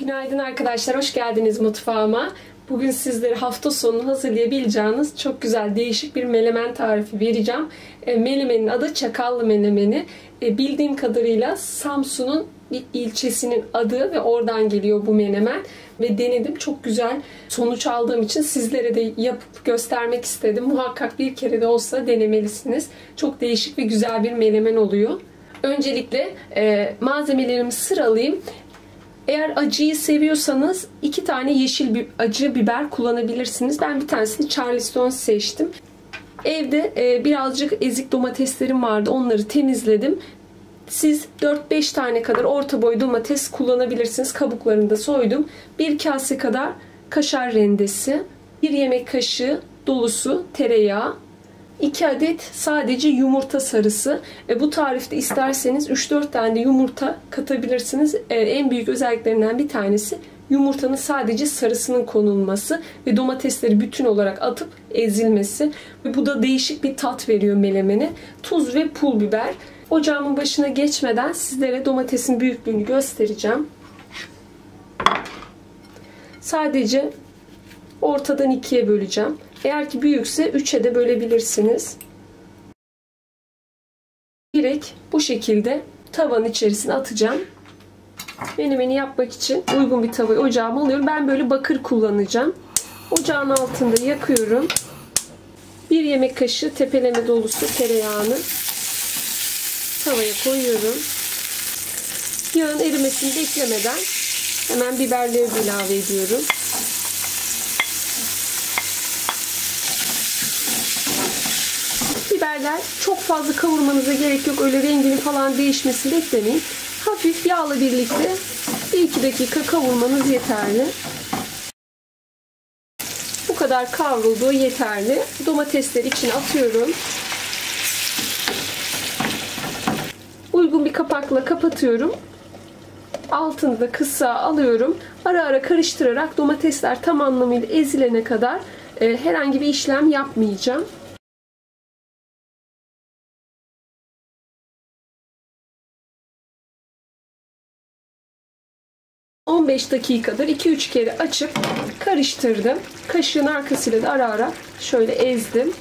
Günaydın arkadaşlar, hoş geldiniz mutfağıma. Bugün sizlere hafta sonu hazırlayabileceğiniz çok güzel değişik bir melemen tarifi vereceğim. E, melemenin adı çakallı melemeni. E, bildiğim kadarıyla Samsun'un bir ilçesinin adı ve oradan geliyor bu menemen. Ve denedim çok güzel sonuç aldığım için sizlere de yapıp göstermek istedim. Muhakkak bir kere de olsa denemelisiniz. Çok değişik ve güzel bir menemen oluyor. Öncelikle e, malzemelerimi sıralayayım. Eğer acıyı seviyorsanız iki tane yeşil bir acı biber kullanabilirsiniz. Ben bir tanesini Charleston seçtim. Evde e, birazcık ezik domateslerim vardı. Onları temizledim. Siz 4-5 tane kadar orta boy domates kullanabilirsiniz. Kabuklarını da soydum. Bir kase kadar kaşar rendesi, bir yemek kaşığı dolusu tereyağı, 2 adet sadece yumurta sarısı. E, bu tarifte isterseniz 3-4 tane de yumurta katabilirsiniz. E, en büyük özelliklerinden bir tanesi yumurtanın sadece sarısının konulması ve domatesleri bütün olarak atıp ezilmesi. Ve bu da değişik bir tat veriyor melemene. Tuz ve pul biber. Ocağımın başına geçmeden sizlere domatesin büyüklüğünü göstereceğim. Sadece ortadan ikiye böleceğim. Eğer ki büyükse 3'e de bölebilirsiniz. Direkt bu şekilde tavanın içerisine atacağım. Menemeni yapmak için uygun bir tavayı ocağıma alıyorum. Ben böyle bakır kullanacağım. Ocağın altında yakıyorum. Bir yemek kaşığı tepeleme dolusu tereyağını tavaya koyuyorum. Yağın erimesini beklemeden hemen biberleri de ilave ediyorum. Biberler çok fazla kavurmanıza gerek yok. Öyle renginin falan değişmesini beklemeyin. Hafif yağla birlikte 1-2 dakika kavurmanız yeterli. Bu kadar kavrulduğu yeterli. Domatesleri içine atıyorum. Uygun bir kapakla kapatıyorum. Altını da kısa alıyorum. Ara ara karıştırarak domatesler tam anlamıyla ezilene kadar e, herhangi bir işlem yapmayacağım. 15 dakikadır 2-3 kere açıp karıştırdım. Kaşığın arkasıyla da ara ara şöyle ezdim.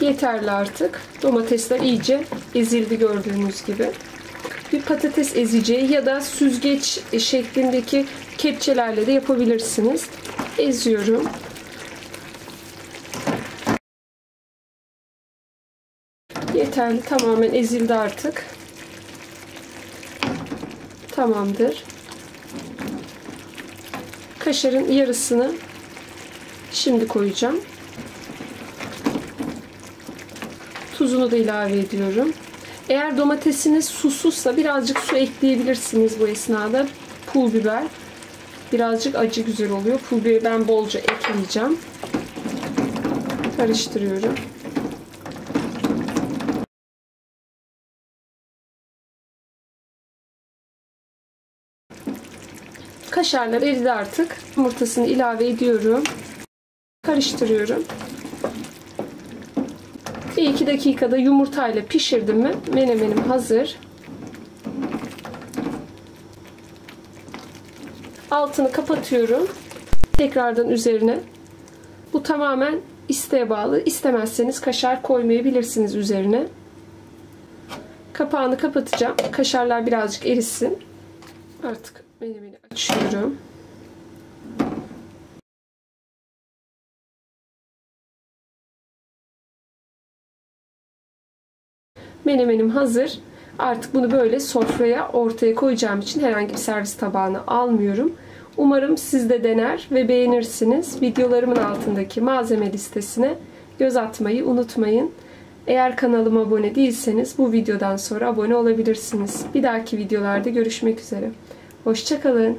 Yeterli artık. Domatesler iyice ezildi gördüğünüz gibi. Bir patates ezeceği ya da süzgeç şeklindeki kepçelerle de yapabilirsiniz. Eziyorum. Yeterli. Tamamen ezildi artık. Tamamdır kaşarın yarısını şimdi koyacağım. Tuzunu da ilave ediyorum. Eğer domatesiniz susuzsa birazcık su ekleyebilirsiniz bu esnada. Pul biber. Birazcık acı güzel oluyor. Pul biberi ben bolca ekleyeceğim. Karıştırıyorum. Kaşarlar eridi artık. Yumurtasını ilave ediyorum. Karıştırıyorum. Bir iki dakikada yumurtayla pişirdim mi menemenim hazır. Altını kapatıyorum. Tekrardan üzerine. Bu tamamen isteğe bağlı. İstemezseniz kaşar koymayabilirsiniz üzerine. Kapağını kapatacağım. Kaşarlar birazcık erisin. Artık menemeni açıyorum. Menemenim hazır. Artık bunu böyle sofraya ortaya koyacağım için herhangi bir servis tabağına almıyorum. Umarım siz de dener ve beğenirsiniz. Videolarımın altındaki malzeme listesine göz atmayı unutmayın. Eğer kanalıma abone değilseniz bu videodan sonra abone olabilirsiniz. Bir dahaki videolarda görüşmek üzere. Hoşçakalın.